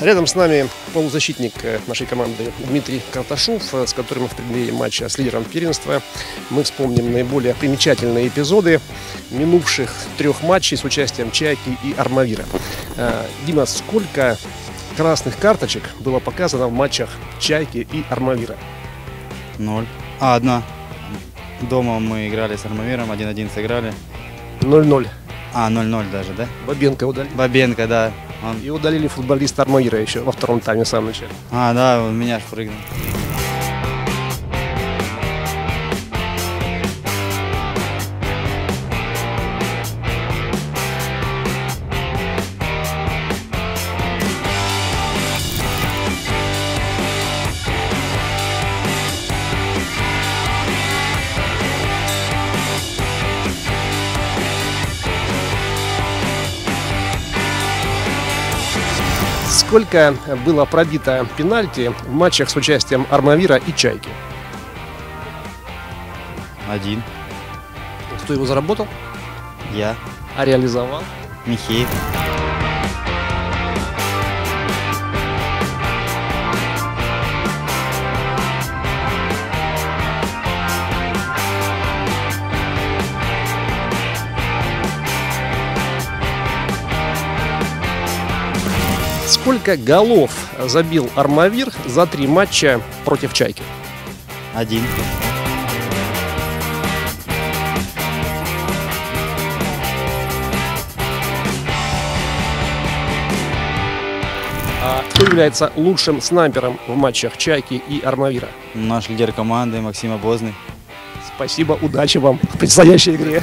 Рядом с нами полузащитник э, нашей команды Дмитрий Карташов, э, с которым в преддверии матча с лидером первенства мы вспомним наиболее примечательные эпизоды минувших трех матчей с участием Чайки и Армавира. Э, Дима, сколько красных карточек было показано в матчах Чайки и Армавира? Ноль. А, одна. Дома мы играли с Армавиром, 1-1 сыграли. 0-0. А, 0-0 даже, да? Бабенко удалили. Бабенко, да. И удалили футболиста Армавира еще во втором тайме самом начале. А, да, меня ж прыгнул. Сколько было пробито пенальти в матчах с участием Армавира и Чайки? Один. Кто его заработал? Я. А реализовал? Михеев. Сколько голов забил Армавир за три матча против Чайки? Один. А кто является лучшим снайпером в матчах Чайки и Армавира? Наш лидер команды Максим Обозный. Спасибо, удачи вам в предстоящей игре.